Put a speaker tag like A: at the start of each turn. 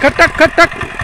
A: ketek ketek.